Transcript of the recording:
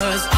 Cause